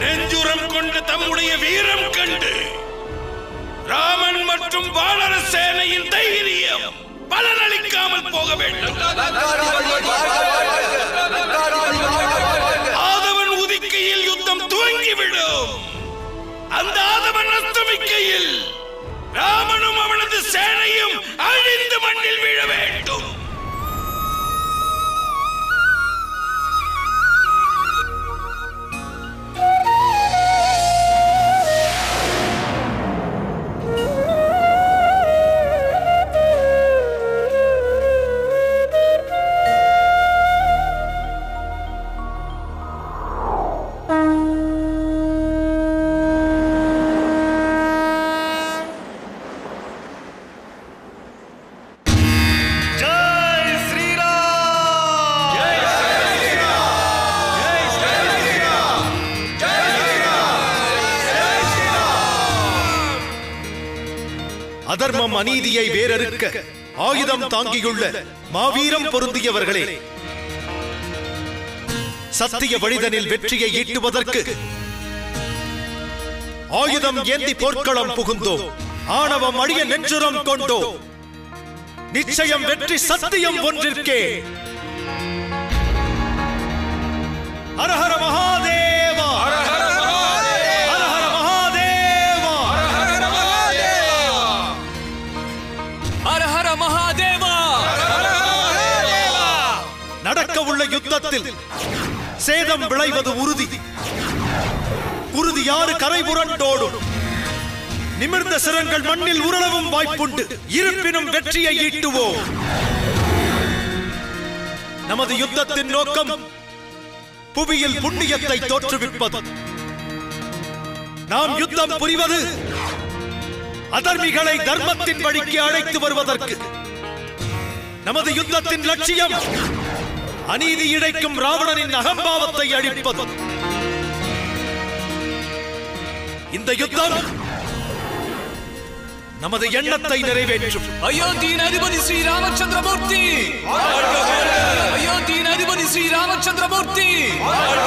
நெஞ்சுரம் கொண்டு தம்முடைய வீரம் கண்டு ராமன் மற்றும் வானர சேனையின் தைரியம் பலனளிக்காமல் போக வேண்டும். ஆதவன் உதிக்கையில் யுத்தம் துவங்கிவிடும். அந்த ஆதவன் அஸ்தமிக்கையில் ராமனும் அவனது சேனையும் அழிந்து மண்ணில் விழ வேண்டும். Yeah. அநீதியை வேறறுக்க ஆயுதம் தாங்கியுள்ள மாவீரம் பொருந்தியவர்களே சத்திய வழிதனில் வெற்றியை ஈட்டுவதற்கு ஆயுதம் ஏந்தி போர்க்களம் புகுந்தோ ஆணவம் அழிய நெஞ்சுரம் கொண்டோ நிச்சயம் வெற்றி சத்தியம் ஒன்றிற்கே. அரஹர மகாதேவ்! நடக்க உள்ள யுத்தத்தில் சேதம் விளைவது உறுதி. உறுதி யாரு கரை புரண்டோடும்? நிமிர்ந்த சிரங்கள் மண்ணில் உருளவும் வாய்ப்புண்டு. இருப்பினும் வெற்றியை ஈட்டுவோம். நமது யுத்தத்தின் நோக்கம் புவியில் புண்ணியத்தை தோற்றுவிப்பது. நாம் யுத்தம் புரிவது அதர்மிகளை தர்மத்தின் வழிக்கு அழைத்து வருவதற்கு. நமது யுத்தத்தின் லட்சியம் அநீதி இழைக்கும் ராவணனின் அகம்பாவத்தை அழிப்பது. இந்த யுத்தம் நமது எண்ணத்தை நிறைவேற்றும். அயோத்தியின் அதிபதி ஸ்ரீ ராமச்சந்திரமூர்த்தி! அயோத்தியின் அதிபதி ஸ்ரீ ராமச்சந்திரமூர்த்தி! ஹர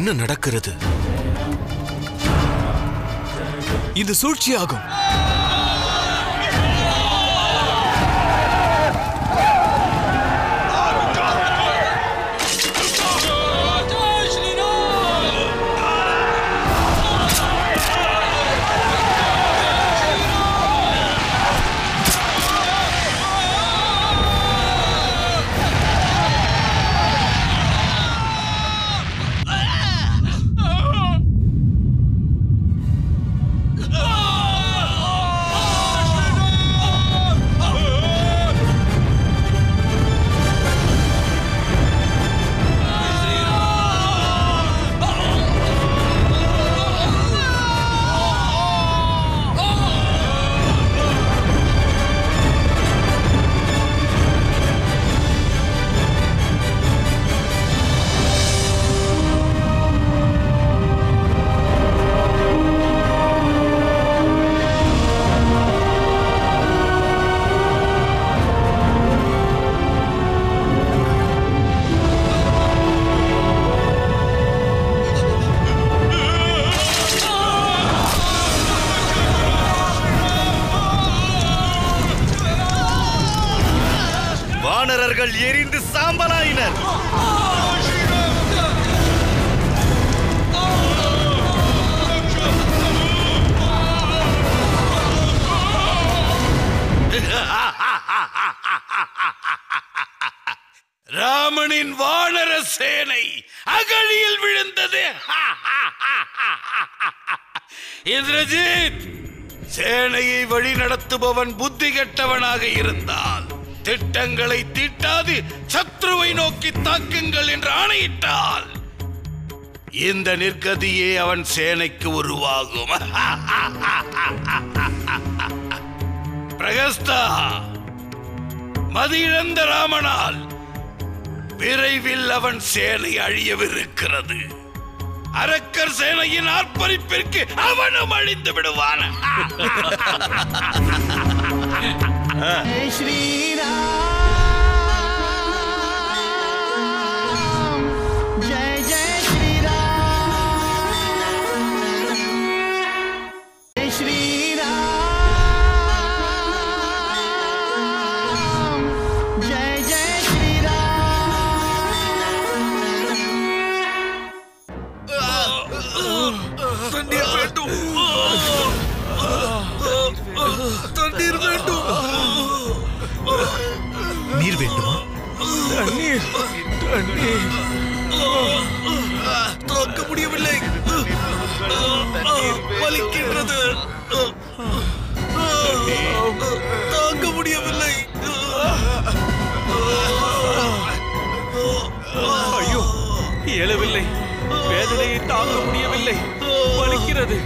என்ன நடக்கிறது? இது சூழ்ச்சியாகும். எரிந்து சாம்பலாயினர். ராமனின் வானர சேனை அகழியில் விழுந்தது. இந்திரஜித் சேனையை வழி நடத்துபவன் புத்தி கெட்டவனாக இருந்தால் திட்டங்களை தீட்டாது சத்ருவை நோக்கி தாக்குங்கள் என்று ஆணையிட்டால் இந்த நிற்கதியே அவன் சேனைக்கு உருவாகும். பிரகஸ்தா மதியிழந்த ராமனால் விரைவில் அவன் சேனை அழியவிருக்கிறது. அரக்கர் சேனையின் ஆர்ப்பரிப்பிற்கு அவனும் அழிந்து விடுவான். श्रीराम வலிக்கின்றது தாங்க முடியவில்லை. ஐயோ எழவில்லை வேதனையை தாங்க முடியவில்லை. வலிக்கிறது.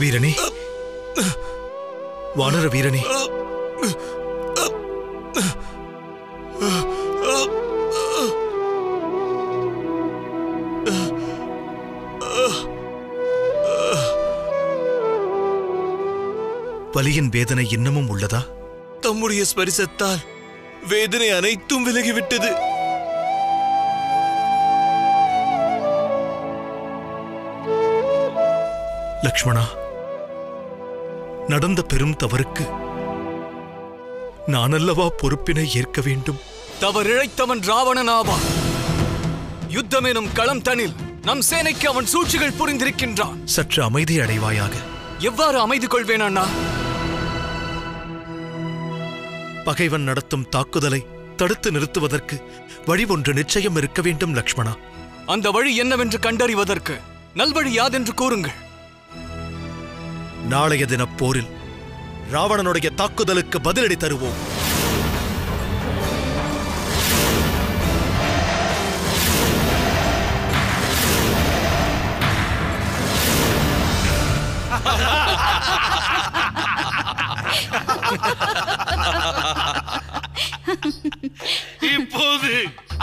வீரனே வானர வீரனே வலியின் வேதனை இன்னமும் உள்ளதா? தம்முடைய ஸ்பரிசத்தால் வேதனை அனைத்தும் விலகிவிட்டது. லக்ஷ்மணா நடந்த பெரும் தவறுக்கு நானல்லவா பொறுப்பினை ஏற்க வேண்டும்? தவறிழைத்தவன் ராவணனாவான் யுத்தம் எனும் களம் தனில் நம் சேனைக்கு அவன் சூழ்ச்சிகள் புரிந்திருக்கின்றான். சற்று அமைதி அடைவாயாக. எவ்வாறு அமைதி கொள்வேன் அண்ணா? பகைவன் நடத்தும் தாக்குதலை தடுத்து நிறுத்துவதற்கு வழி ஒன்று நிச்சயம் இருக்க வேண்டும் லக்ஷ்மணா. அந்த வழி என்னவென்று கண்டறிவதற்கு நல்வழி யாதென்று கூறுங்கள். நாளைய தினப் போரில் ராவணனுடைய தாக்குதலுக்கு பதிலடி தருவோம். இப்போது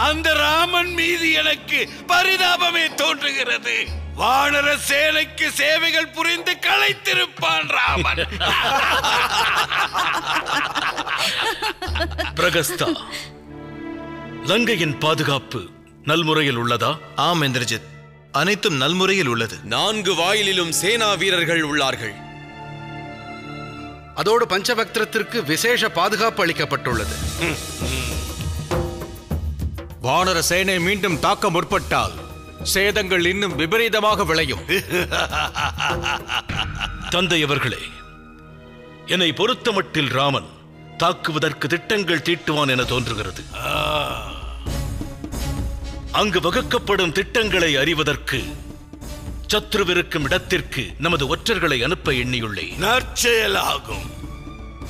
அந்த ராமன் மீது எனக்கு பரிதாபமே தோன்றுகிறது. வானர சேனைக்கு சேவைகள் புரிந்து களைத்திருப்பான் ராமன். பிரகஸ்தா லங்கையின் பாதுகாப்பு நல்முறையில் உள்ளதா? ஆம் இந்திரஜித். அனைத்தும் நல்முறையில் உள்ளது. நான்கு வாயிலிலும் சேனா வீரர்கள் உள்ளார்கள். அதோடு பஞ்சபக்திரத்திற்கு விசேஷ பாதுகாப்பு அளிக்கப்பட்டுள்ளது. வானர சேனை மீண்டும் தாக்க முற்பட்டால் சேதங்கள் இன்னும் விபரீதமாக விளையும். தந்தையவர்களே என்னை பொறுத்தமட்டில் ராமன் தாக்குவதற்கு திட்டங்கள் தீட்டுவான் என தோன்றுகிறது. அங்கு வகுக்கப்படும் திட்டங்களை அறிவதற்கு சத்ருவிருக்கும் இடத்திற்கு நமது ஒற்றர்களை அனுப்ப எண்ணியுள்ளேன். நற்செயலாகும்.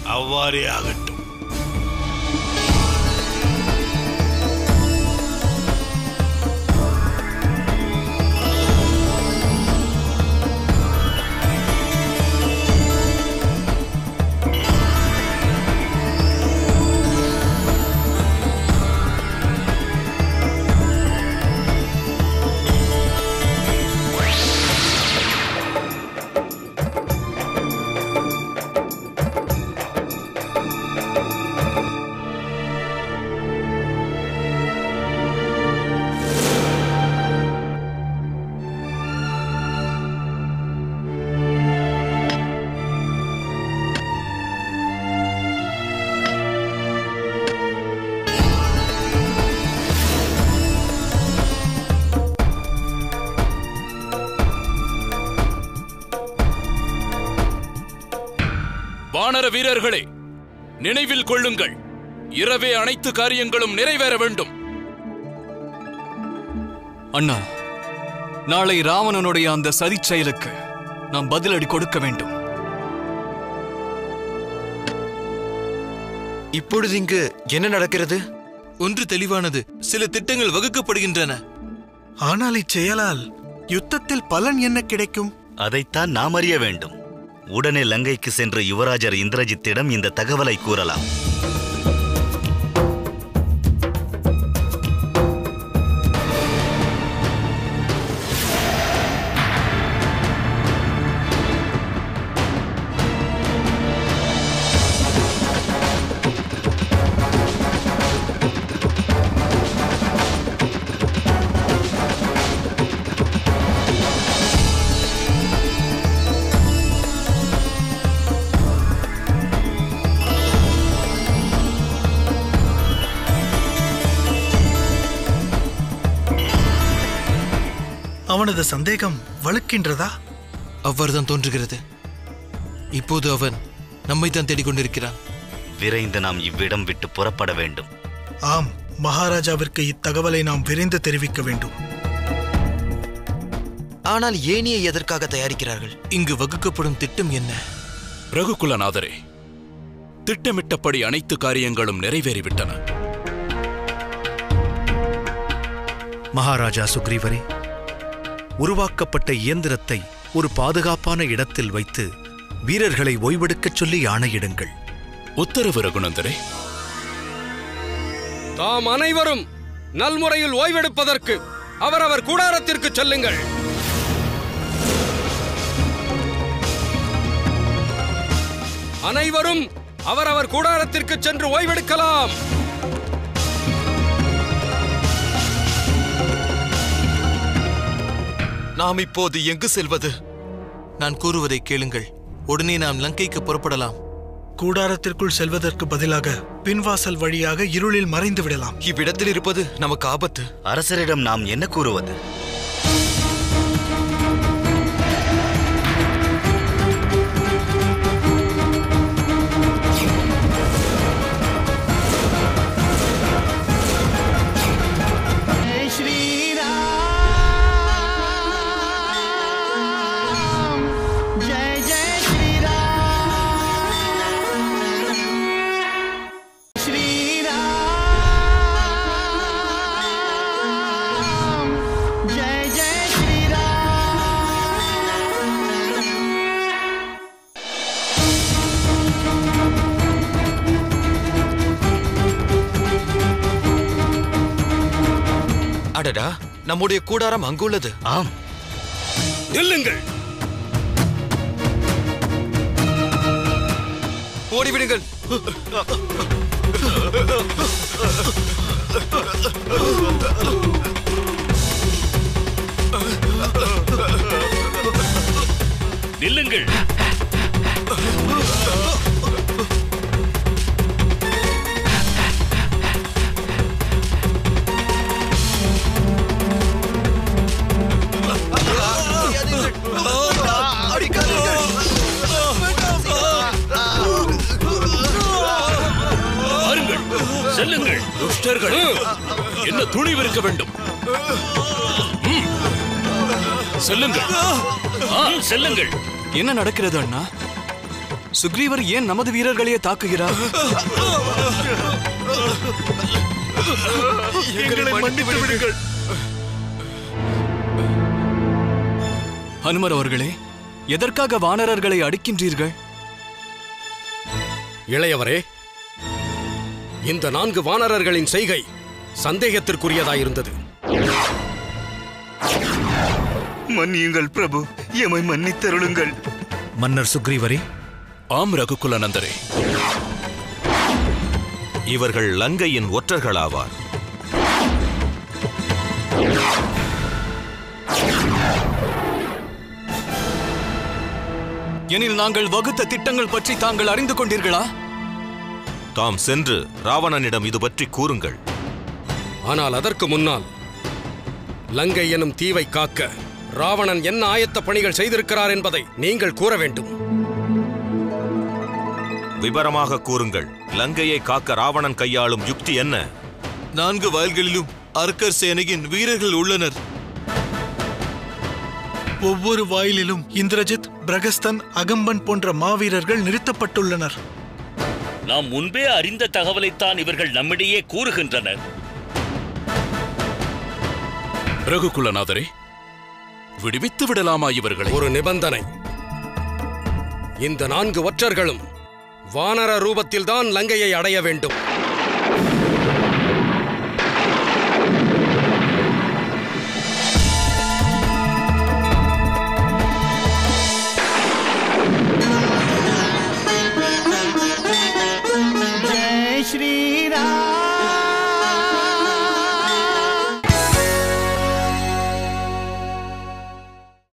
அவ்வாறே ஆகட்டும். வானர வீரர்களே நினைவில் கொள்ளுங்கள் இரவே அனைத்து காரியங்களும் நிறைவேற வேண்டும். அண்ணா நாளை ராவணனுடைய அந்த சதிச் செயலுக்கு நாம் பதிலடி கொடுக்க வேண்டும். இப்பொழுது இங்கு என்ன நடக்கிறது? ஒன்று தெளிவானது சில திட்டங்கள் வகுக்கப்படுகின்றன. ஆனால் இச்செயலால் யுத்தத்தில் பலன் என்ன கிடைக்கும்? அதைத்தான் நாம் அறிய வேண்டும். உடனே லங்கைக்கு சென்று யுவராஜர் இந்திரஜித்திடம் இந்த தகவலை கூறலாம். அவனது சந்தேகம் வலுக்கின்றதா? அவ்வாறுதான் தோன்றுகிறது. இப்போது அவன் நம்மை தான் தேடிக்கொண்டிருக்கிறான். விரைந்து நாம் இவ்விடம் விட்டு புறப்பட வேண்டும். ஆம் மகாராஜாவிற்கு இத்தகவலை நாம் விரைந்து தெரிவிக்க வேண்டும். ஆனால் ஏனியை எதற்காக தயாரிக்கிறார்கள்? இங்கு வகுக்கப்படும் திட்டம் என்ன? ரகுகுலநாதரே திட்டமிட்டபடி அனைத்து காரியங்களும் நிறைவேறிவிட்டன. மகாராஜா சுக்ரீவரே உருவாக்கப்பட்ட இயந்திரத்தை ஒரு பாதுகாப்பான இடத்தில் வைத்து வீரர்களை ஓய்வெடுக்கச் சொல்லி ஆணையிடுங்கள். உத்தரவு ரகுநந்தரே. தாம் அனைவரும் நல்முறையில் ஓய்வெடுப்பதற்கு அவரவர் கூடாரத்திற்கு செல்லுங்கள். அனைவரும் அவரவர் கூடாரத்திற்கு சென்று ஓய்வெடுக்கலாம். நாம் இப்போது எங்கு செல்வது? நான் கூறுவதை கேளுங்கள். உடனே நாம் லங்கைக்கு புறப்படலாம். கூடாரத்திற்குள் செல்வதற்கு பதிலாக பின்வாசல் வழியாக இருளில் மறைந்து விடலாம். இவ்விடத்தில் இருப்பது நமக்கு ஆபத்து. அரசரிடம் நாம் என்ன கூறுவது? அடடா நம்முடைய கூடாரம் அங்குள்ளது. ஆம். நில்லுங்கள். ஓடிவிடுங்கள். நில்லுங்கள். துஷ்டர்கள் என்ன துணிவு இருக்க வேண்டும். செல்லுங்கள். செல்லுங்கள். என்ன நடக்கிறது அண்ணா? சுக்ரீவர் ஏன் நமது வீரர்களையே தாக்குகிறார்? எங்களை மன்னித்து விடுங்கள். ஹனுமர் அவர்களே எதற்காக வானரர்களை அடிக்கின்றீர்கள்? இளையவரே இந்த நான்கு வானரர்களின் செய்கை சந்தேகத்திற்குரியதாயிருந்தது. மன்னியுங்கள் பிரபு எமை மன்னித்தருளுங்கள். மன்னர் சுக்ரீவரே. ஆம் ரகுகுலநந்தரே. இவர்கள் லங்கையின் ஒற்றர்களாவார். எனில் நாங்கள் வகுத்த திட்டங்கள் பற்றி தாங்கள் அறிந்து கொண்டீர்களா? தாம் சென்று ராவணனிடம் இது பற்றி கூறுங்கள். ஆனால் அதற்கு முன்னால் லங்கை எனும் தீவை காக்க ராவணன் என்ன ஆயத்த பணிகள் செய்திருக்கிறார் என்பதை நீங்கள் கூற வேண்டும். விவரமாக கூறுங்கள் லங்கையை காக்க ராவணன் கையாளும் யுக்தி என்ன? நான்கு வயல்களிலும் அர்க்கர் சேனையின் வீரர்கள் உள்ளனர். ஒவ்வொரு வாயிலிலும் இந்திரஜித் பிரகஸ்தன் அகம்பன் போன்ற மாவீரர்கள் நிறுத்தப்பட்டுள்ளனர். நாம் முன்பே அறிந்த தகவலைத்தான் இவர்கள் நம்மிடையே கூறுகின்றனர். ரகுகுலநாதரே விடுவித்து விடலாமா இவர்களை? ஒரு நிபந்தனை. இந்த நான்கு ஒற்றர்களும் வானர ரூபத்தில்தான் லங்கையை அடைய வேண்டும்.